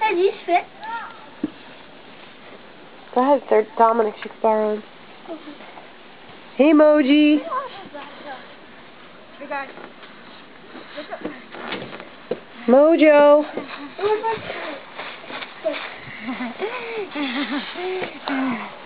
Hey, you fit. Go ahead, sir. Dominic should borrow him. Hey, Moji. Mojo.